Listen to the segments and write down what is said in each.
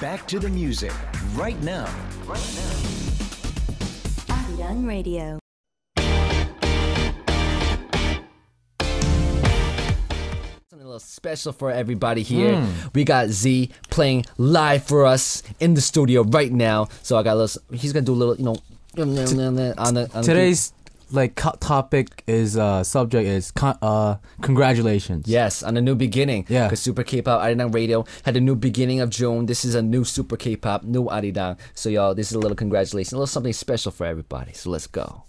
back to the music right now. Young Radio. Something a little special for everybody here. Hmm. We got Zee playing live for us in the studio right now. So I got a little. He's gonna do a little, you know, on the on the Today's like topic is uh subject is con- uh congratulations. Yes, on a new beginning. Yeah. Because Super K-pop Arirang Radio had a new beginning of June. This is a new Super K-pop, new Arirang. So y'all, this is a little congratulations, a little something special for everybody. So let's go.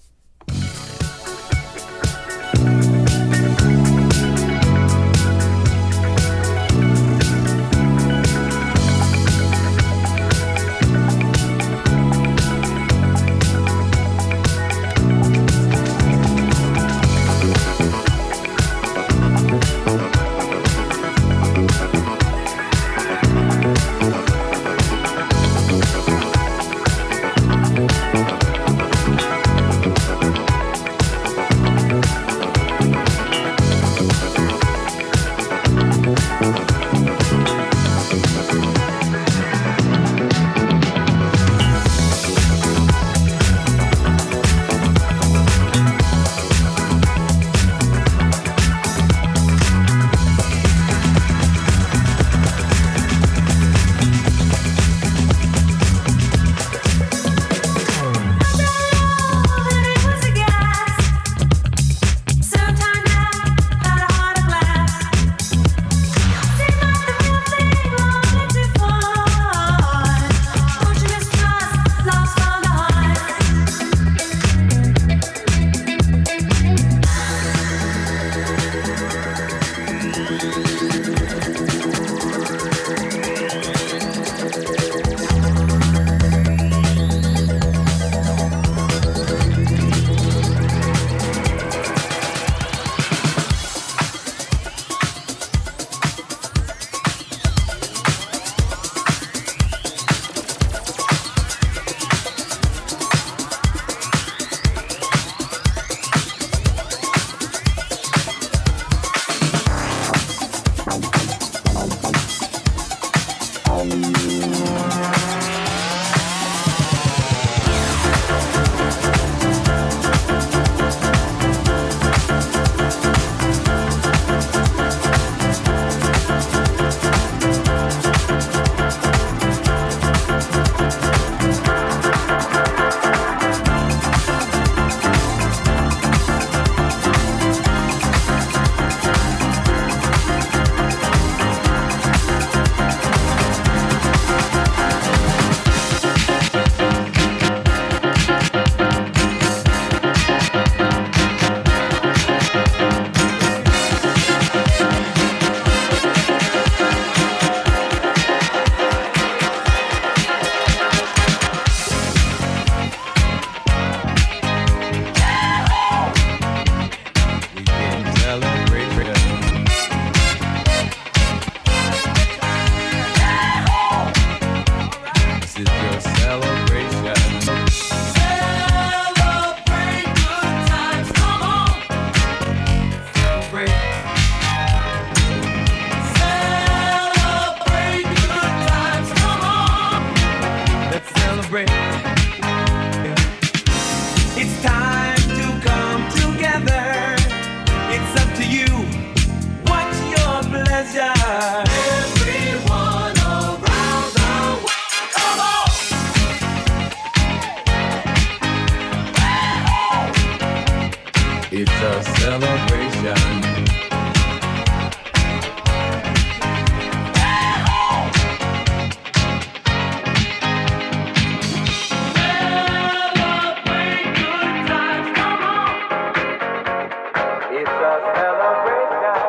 It's time to come together. It's up to you. What's your pleasure? Everyone around the world. Come on. It's a celebration. It's a celebration.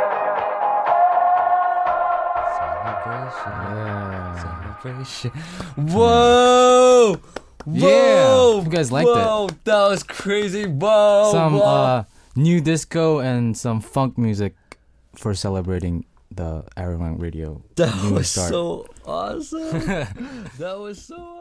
Celebration. celebration. Whoa! Yeah, Whoa! you guys liked it. Whoa, that was crazy. Whoa! Some whoa. uh new disco and some funk music for celebrating the Arirang Radio that new was start. so awesome. that was so awesome.